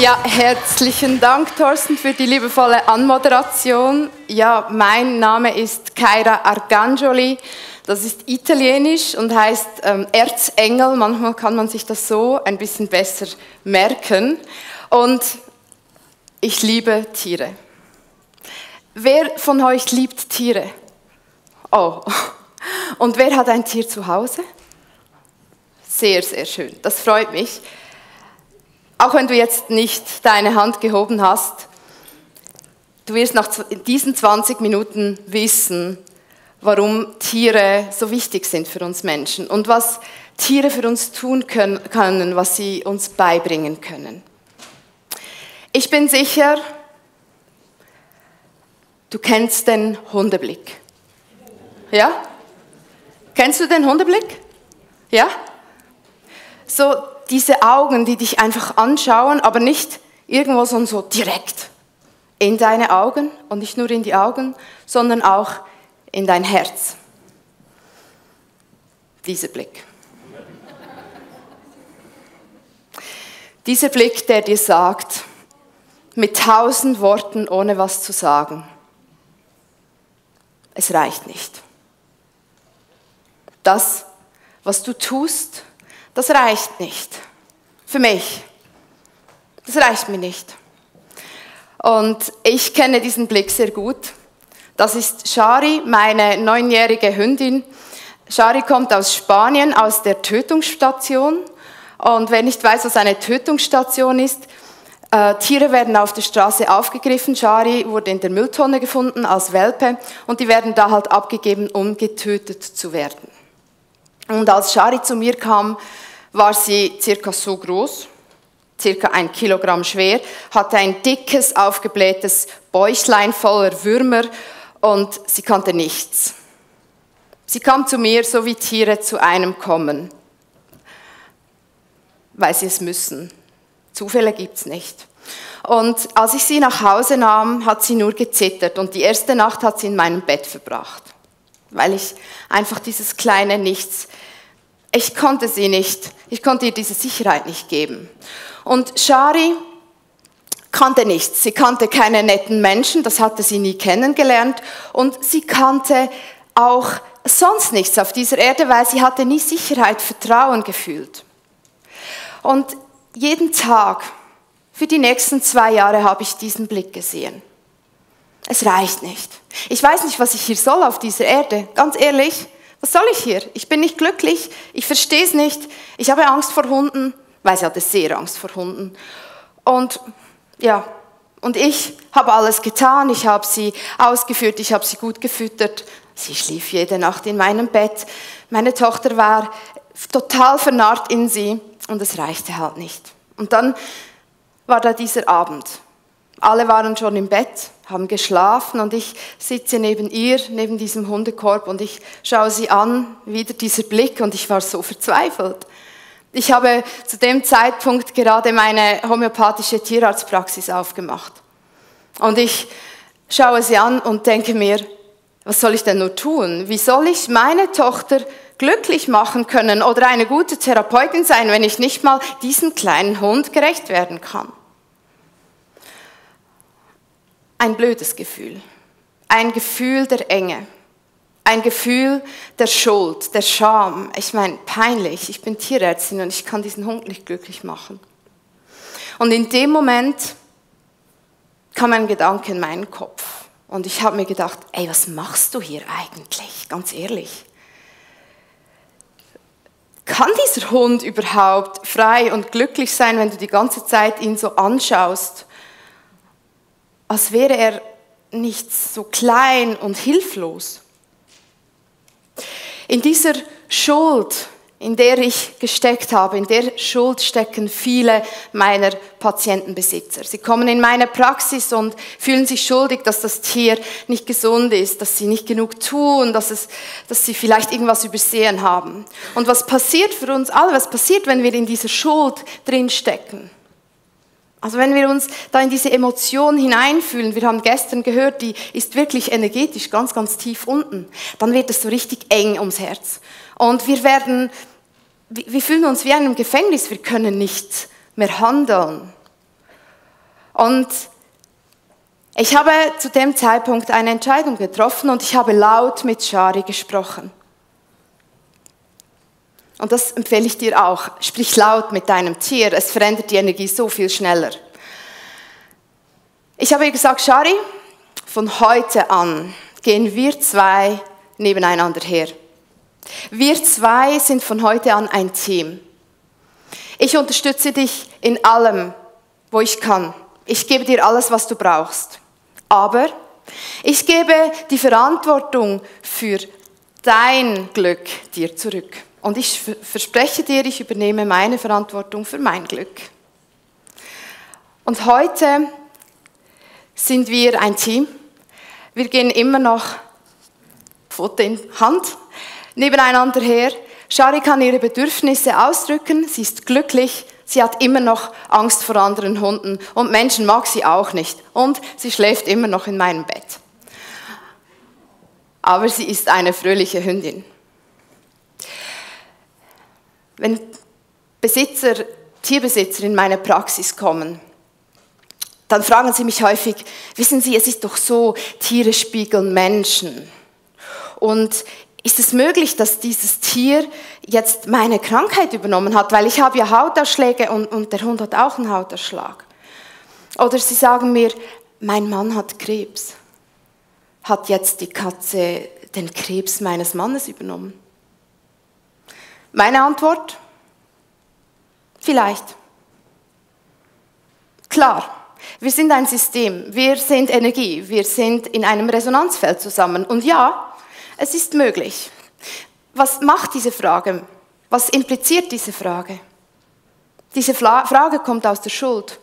Ja, herzlichen Dank, Thorsten, für die liebevolle Anmoderation. Ja, mein Name ist Kaira Arcangeli. Das ist italienisch und heißt ähm, Erzengel. Manchmal kann man sich das so ein bisschen besser merken. Und ich liebe Tiere. Wer von euch liebt Tiere? Oh. Und wer hat ein Tier zu Hause? Sehr, sehr schön. Das freut mich. Auch wenn du jetzt nicht deine Hand gehoben hast, du wirst nach diesen 20 Minuten wissen, warum Tiere so wichtig sind für uns Menschen und was Tiere für uns tun können, was sie uns beibringen können. Ich bin sicher, du kennst den Hundeblick. Ja? Kennst du den Hundeblick? Ja? So diese Augen, die dich einfach anschauen, aber nicht irgendwo so, so direkt in deine Augen und nicht nur in die Augen, sondern auch in dein Herz. Dieser Blick. Dieser Blick, der dir sagt, mit tausend Worten ohne was zu sagen, es reicht nicht. Das, was du tust, das reicht nicht. Für mich. Das reicht mir nicht. Und ich kenne diesen Blick sehr gut. Das ist Shari, meine neunjährige Hündin. Shari kommt aus Spanien, aus der Tötungsstation. Und wer nicht weiß, was eine Tötungsstation ist, äh, Tiere werden auf der Straße aufgegriffen. Shari wurde in der Mülltonne gefunden als Welpe und die werden da halt abgegeben, um getötet zu werden. Und als Shari zu mir kam, war sie circa so groß, circa ein Kilogramm schwer, hatte ein dickes, aufgeblähtes Bäuchlein voller Würmer und sie kannte nichts. Sie kam zu mir, so wie Tiere zu einem kommen, weil sie es müssen. Zufälle gibt es nicht. Und als ich sie nach Hause nahm, hat sie nur gezittert und die erste Nacht hat sie in meinem Bett verbracht, weil ich einfach dieses kleine Nichts ich konnte sie nicht, ich konnte ihr diese Sicherheit nicht geben. Und Shari kannte nichts. Sie kannte keine netten Menschen, das hatte sie nie kennengelernt. Und sie kannte auch sonst nichts auf dieser Erde, weil sie hatte nie Sicherheit, Vertrauen gefühlt. Und jeden Tag, für die nächsten zwei Jahre, habe ich diesen Blick gesehen. Es reicht nicht. Ich weiß nicht, was ich hier soll auf dieser Erde. Ganz ehrlich, was soll ich hier? Ich bin nicht glücklich, ich verstehe es nicht, ich habe Angst vor Hunden, weil sie hatte sehr Angst vor Hunden. Und ja, und ich habe alles getan, ich habe sie ausgeführt, ich habe sie gut gefüttert. Sie schlief jede Nacht in meinem Bett. Meine Tochter war total vernarrt in sie und es reichte halt nicht. Und dann war da dieser Abend. Alle waren schon im Bett haben geschlafen und ich sitze neben ihr, neben diesem Hundekorb und ich schaue sie an, wieder dieser Blick und ich war so verzweifelt. Ich habe zu dem Zeitpunkt gerade meine homöopathische Tierarztpraxis aufgemacht. Und ich schaue sie an und denke mir, was soll ich denn nur tun? Wie soll ich meine Tochter glücklich machen können oder eine gute Therapeutin sein, wenn ich nicht mal diesem kleinen Hund gerecht werden kann? Ein blödes Gefühl, ein Gefühl der Enge, ein Gefühl der Schuld, der Scham. Ich meine, peinlich, ich bin Tierärztin und ich kann diesen Hund nicht glücklich machen. Und in dem Moment kam ein Gedanke in meinen Kopf und ich habe mir gedacht, ey, was machst du hier eigentlich, ganz ehrlich? Kann dieser Hund überhaupt frei und glücklich sein, wenn du die ganze Zeit ihn so anschaust als wäre er nicht so klein und hilflos. In dieser Schuld, in der ich gesteckt habe, in der Schuld stecken viele meiner Patientenbesitzer. Sie kommen in meine Praxis und fühlen sich schuldig, dass das Tier nicht gesund ist, dass sie nicht genug tun, dass, es, dass sie vielleicht irgendwas übersehen haben. Und was passiert für uns alle? Was passiert, wenn wir in dieser Schuld drinstecken? Also wenn wir uns da in diese Emotion hineinfühlen, wir haben gestern gehört, die ist wirklich energetisch ganz, ganz tief unten, dann wird es so richtig eng ums Herz. Und wir werden, wir fühlen uns wie in einem Gefängnis, wir können nicht mehr handeln. Und ich habe zu dem Zeitpunkt eine Entscheidung getroffen und ich habe laut mit Shari gesprochen. Und das empfehle ich dir auch. Sprich laut mit deinem Tier. Es verändert die Energie so viel schneller. Ich habe ihr gesagt, Shari, von heute an gehen wir zwei nebeneinander her. Wir zwei sind von heute an ein Team. Ich unterstütze dich in allem, wo ich kann. Ich gebe dir alles, was du brauchst. Aber ich gebe die Verantwortung für dein Glück dir zurück. Und ich verspreche dir, ich übernehme meine Verantwortung für mein Glück. Und heute sind wir ein Team. Wir gehen immer noch Foto in Hand nebeneinander her. Shari kann ihre Bedürfnisse ausdrücken. Sie ist glücklich. Sie hat immer noch Angst vor anderen Hunden und Menschen mag sie auch nicht. Und sie schläft immer noch in meinem Bett. Aber sie ist eine fröhliche Hündin. Wenn Besitzer, Tierbesitzer in meine Praxis kommen, dann fragen sie mich häufig, wissen Sie, es ist doch so, Tiere spiegeln Menschen. Und ist es möglich, dass dieses Tier jetzt meine Krankheit übernommen hat, weil ich habe ja Hautausschläge und, und der Hund hat auch einen Hautausschlag. Oder sie sagen mir, mein Mann hat Krebs. Hat jetzt die Katze den Krebs meines Mannes übernommen? Meine Antwort? Vielleicht. Klar, wir sind ein System, wir sind Energie, wir sind in einem Resonanzfeld zusammen. Und ja, es ist möglich. Was macht diese Frage? Was impliziert diese Frage? Diese Frage kommt aus der Schuld.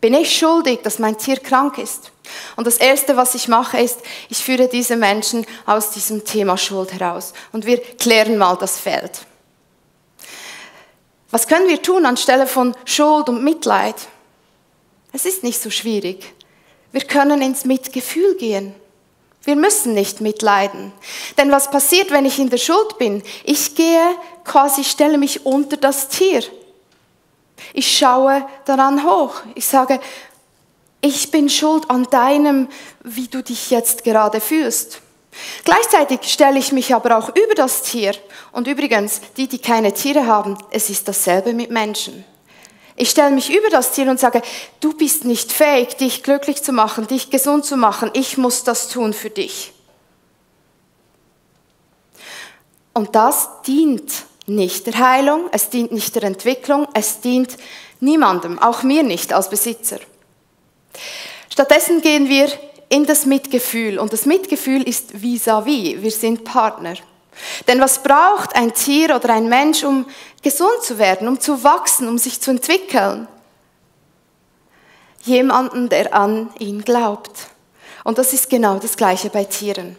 Bin ich schuldig, dass mein Tier krank ist? Und das Erste, was ich mache, ist, ich führe diese Menschen aus diesem Thema Schuld heraus. Und wir klären mal das Feld. Was können wir tun anstelle von Schuld und Mitleid? Es ist nicht so schwierig. Wir können ins Mitgefühl gehen. Wir müssen nicht mitleiden. Denn was passiert, wenn ich in der Schuld bin? Ich gehe quasi, stelle mich unter das Tier. Ich schaue daran hoch. Ich sage, ich bin schuld an deinem, wie du dich jetzt gerade fühlst. Gleichzeitig stelle ich mich aber auch über das Tier. Und übrigens, die, die keine Tiere haben, es ist dasselbe mit Menschen. Ich stelle mich über das Tier und sage, du bist nicht fähig, dich glücklich zu machen, dich gesund zu machen. Ich muss das tun für dich. Und das dient nicht der Heilung, es dient nicht der Entwicklung, es dient niemandem, auch mir nicht als Besitzer. Stattdessen gehen wir in das Mitgefühl. Und das Mitgefühl ist vis-à-vis. -vis. Wir sind Partner. Denn was braucht ein Tier oder ein Mensch, um gesund zu werden, um zu wachsen, um sich zu entwickeln? Jemanden, der an ihn glaubt. Und das ist genau das Gleiche bei Tieren.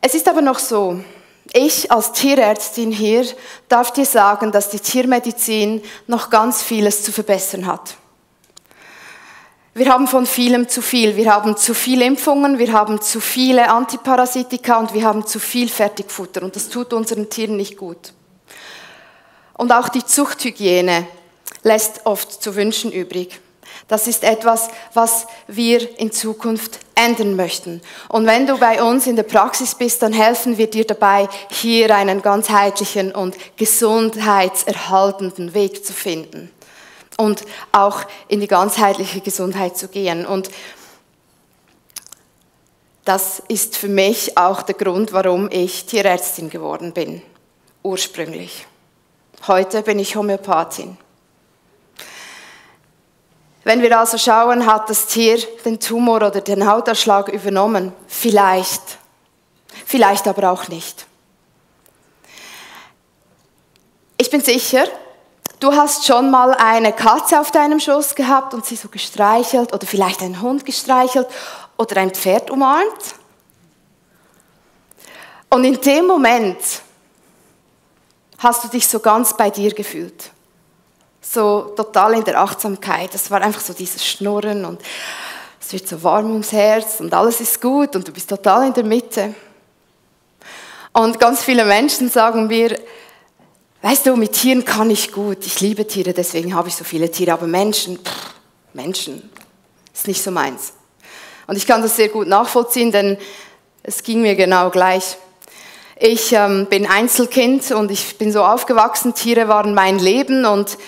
Es ist aber noch so, ich als Tierärztin hier darf dir sagen, dass die Tiermedizin noch ganz vieles zu verbessern hat. Wir haben von vielem zu viel. Wir haben zu viele Impfungen, wir haben zu viele Antiparasitika und wir haben zu viel Fertigfutter und das tut unseren Tieren nicht gut. Und auch die Zuchthygiene lässt oft zu wünschen übrig. Das ist etwas, was wir in Zukunft ändern möchten. Und wenn du bei uns in der Praxis bist, dann helfen wir dir dabei, hier einen ganzheitlichen und gesundheitserhaltenden Weg zu finden und auch in die ganzheitliche Gesundheit zu gehen. Und das ist für mich auch der Grund, warum ich Tierärztin geworden bin, ursprünglich. Heute bin ich Homöopathin. Wenn wir also schauen, hat das Tier den Tumor oder den Hautausschlag übernommen? Vielleicht. Vielleicht aber auch nicht. Ich bin sicher, Du hast schon mal eine Katze auf deinem Schoß gehabt und sie so gestreichelt oder vielleicht einen Hund gestreichelt oder ein Pferd umarmt. Und in dem Moment hast du dich so ganz bei dir gefühlt. So total in der Achtsamkeit. Es war einfach so dieses Schnurren und es wird so warm ums Herz und alles ist gut und du bist total in der Mitte. Und ganz viele Menschen sagen mir, Weißt du, mit Tieren kann ich gut. Ich liebe Tiere, deswegen habe ich so viele Tiere. Aber Menschen, pff, Menschen, ist nicht so meins. Und ich kann das sehr gut nachvollziehen, denn es ging mir genau gleich. Ich ähm, bin Einzelkind und ich bin so aufgewachsen, Tiere waren mein Leben und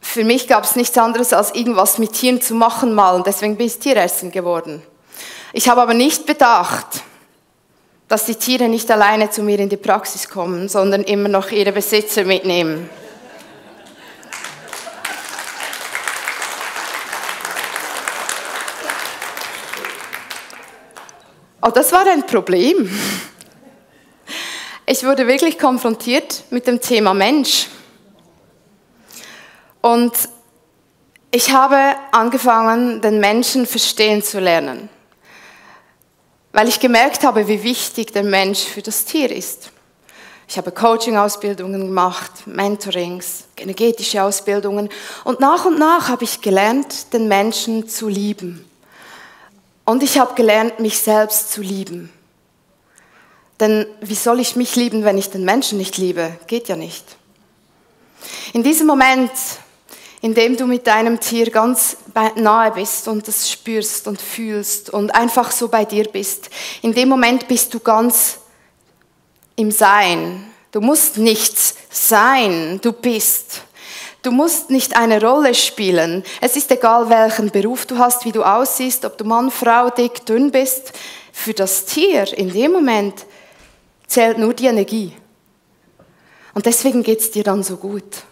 für mich gab es nichts anderes, als irgendwas mit Tieren zu machen mal und deswegen bin ich Tierärztin geworden. Ich habe aber nicht bedacht, dass die Tiere nicht alleine zu mir in die Praxis kommen, sondern immer noch ihre Besitzer mitnehmen. Oh, das war ein Problem. Ich wurde wirklich konfrontiert mit dem Thema Mensch. Und ich habe angefangen, den Menschen verstehen zu lernen, weil ich gemerkt habe, wie wichtig der Mensch für das Tier ist. Ich habe Coaching-Ausbildungen gemacht, Mentorings, energetische Ausbildungen und nach und nach habe ich gelernt, den Menschen zu lieben. Und ich habe gelernt, mich selbst zu lieben. Denn wie soll ich mich lieben, wenn ich den Menschen nicht liebe? Geht ja nicht. In diesem Moment, in dem du mit deinem Tier ganz nahe bist und es spürst und fühlst und einfach so bei dir bist, in dem Moment bist du ganz im Sein. Du musst nichts sein, du bist. Du musst nicht eine Rolle spielen. Es ist egal, welchen Beruf du hast, wie du aussiehst, ob du Mann, Frau, dick, dünn bist. Für das Tier in dem Moment zählt nur die Energie. Und deswegen geht es dir dann so gut.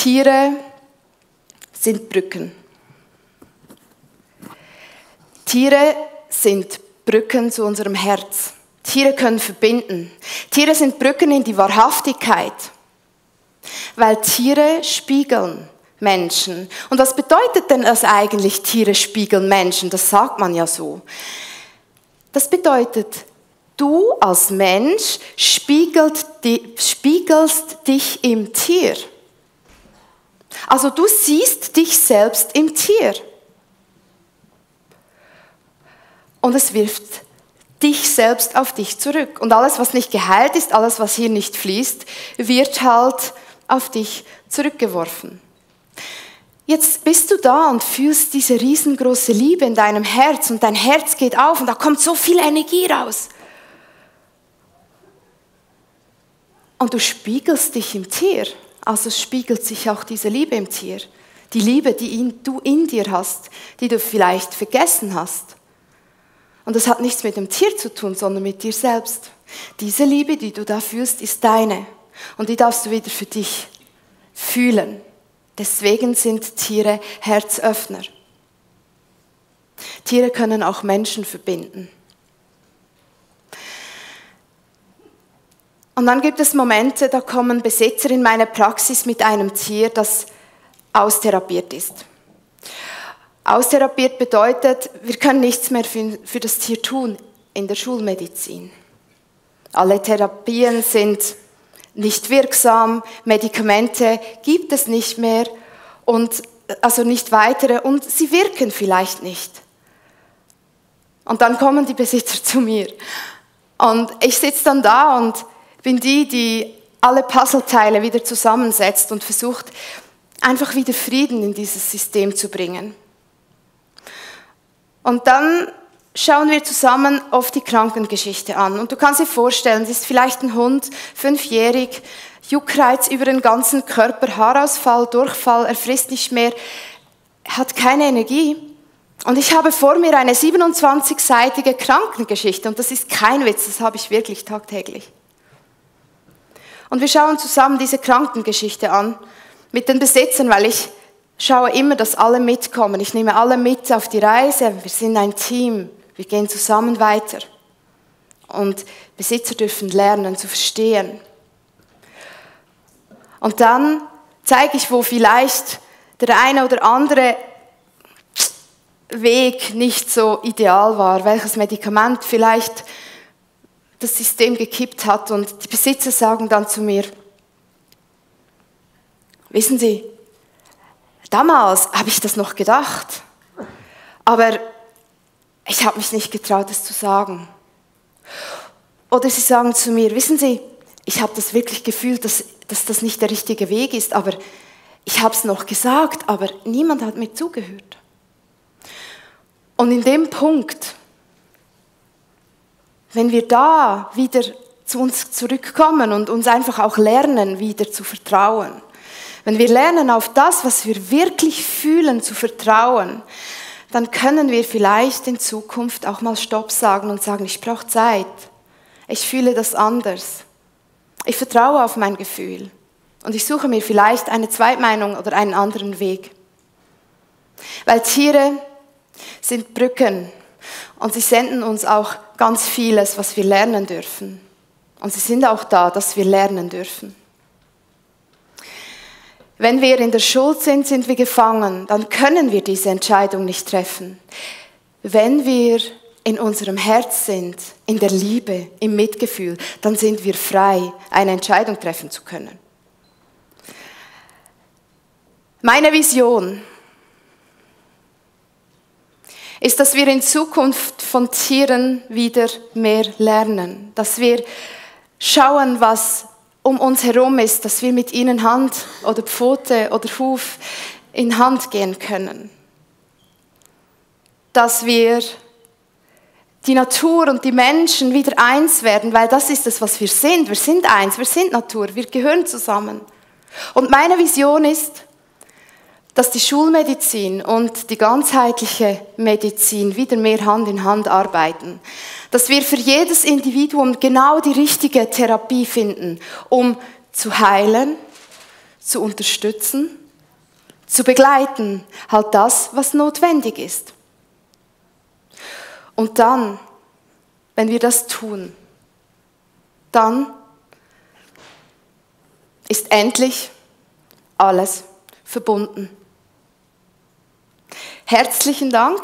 Tiere sind Brücken. Tiere sind Brücken zu unserem Herz. Tiere können verbinden. Tiere sind Brücken in die Wahrhaftigkeit. Weil Tiere spiegeln Menschen. Und was bedeutet denn das eigentlich, Tiere spiegeln Menschen? Das sagt man ja so. Das bedeutet, du als Mensch spiegelst dich im Tier. Also du siehst dich selbst im Tier. Und es wirft dich selbst auf dich zurück. Und alles, was nicht geheilt ist, alles, was hier nicht fließt, wird halt auf dich zurückgeworfen. Jetzt bist du da und fühlst diese riesengroße Liebe in deinem Herz und dein Herz geht auf und da kommt so viel Energie raus. Und du spiegelst dich im Tier, also spiegelt sich auch diese Liebe im Tier. Die Liebe, die du in dir hast, die du vielleicht vergessen hast. Und das hat nichts mit dem Tier zu tun, sondern mit dir selbst. Diese Liebe, die du da fühlst, ist deine. Und die darfst du wieder für dich fühlen. Deswegen sind Tiere Herzöffner. Tiere können auch Menschen verbinden. Und dann gibt es Momente, da kommen Besitzer in meine Praxis mit einem Tier, das austherapiert ist. Austherapiert bedeutet, wir können nichts mehr für, für das Tier tun in der Schulmedizin. Alle Therapien sind nicht wirksam, Medikamente gibt es nicht mehr und also nicht weitere und sie wirken vielleicht nicht. Und dann kommen die Besitzer zu mir und ich sitze dann da und bin die, die alle Puzzleteile wieder zusammensetzt und versucht, einfach wieder Frieden in dieses System zu bringen. Und dann schauen wir zusammen oft die Krankengeschichte an. Und du kannst dir vorstellen, es ist vielleicht ein Hund, fünfjährig, Juckreiz über den ganzen Körper, Haarausfall, Durchfall, er frisst nicht mehr, hat keine Energie. Und ich habe vor mir eine 27-seitige Krankengeschichte und das ist kein Witz, das habe ich wirklich tagtäglich. Und wir schauen zusammen diese Krankengeschichte an mit den Besitzern, weil ich schaue immer, dass alle mitkommen. Ich nehme alle mit auf die Reise. Wir sind ein Team. Wir gehen zusammen weiter. Und Besitzer dürfen lernen zu verstehen. Und dann zeige ich, wo vielleicht der eine oder andere Weg nicht so ideal war, welches Medikament vielleicht das System gekippt hat. Und die Besitzer sagen dann zu mir, wissen Sie, damals habe ich das noch gedacht, aber ich habe mich nicht getraut, es zu sagen. Oder sie sagen zu mir, wissen Sie, ich habe das wirklich gefühlt, dass, dass das nicht der richtige Weg ist, aber ich habe es noch gesagt, aber niemand hat mir zugehört. Und in dem Punkt, wenn wir da wieder zu uns zurückkommen und uns einfach auch lernen, wieder zu vertrauen, wenn wir lernen, auf das, was wir wirklich fühlen, zu vertrauen, dann können wir vielleicht in Zukunft auch mal Stopp sagen und sagen, ich brauche Zeit. Ich fühle das anders. Ich vertraue auf mein Gefühl und ich suche mir vielleicht eine Zweitmeinung oder einen anderen Weg. Weil Tiere sind Brücken und sie senden uns auch ganz vieles, was wir lernen dürfen. Und sie sind auch da, dass wir lernen dürfen. Wenn wir in der Schuld sind, sind wir gefangen, dann können wir diese Entscheidung nicht treffen. Wenn wir in unserem Herz sind, in der Liebe, im Mitgefühl, dann sind wir frei, eine Entscheidung treffen zu können. Meine Vision ist, dass wir in Zukunft von Tieren wieder mehr lernen, dass wir schauen, was um uns herum ist, dass wir mit ihnen Hand oder Pfote oder Huf in Hand gehen können. Dass wir die Natur und die Menschen wieder eins werden, weil das ist es, was wir sind. Wir sind eins, wir sind Natur, wir gehören zusammen. Und meine Vision ist, dass die Schulmedizin und die ganzheitliche Medizin wieder mehr Hand in Hand arbeiten. Dass wir für jedes Individuum genau die richtige Therapie finden, um zu heilen, zu unterstützen, zu begleiten, halt das, was notwendig ist. Und dann, wenn wir das tun, dann ist endlich alles verbunden. Herzlichen Dank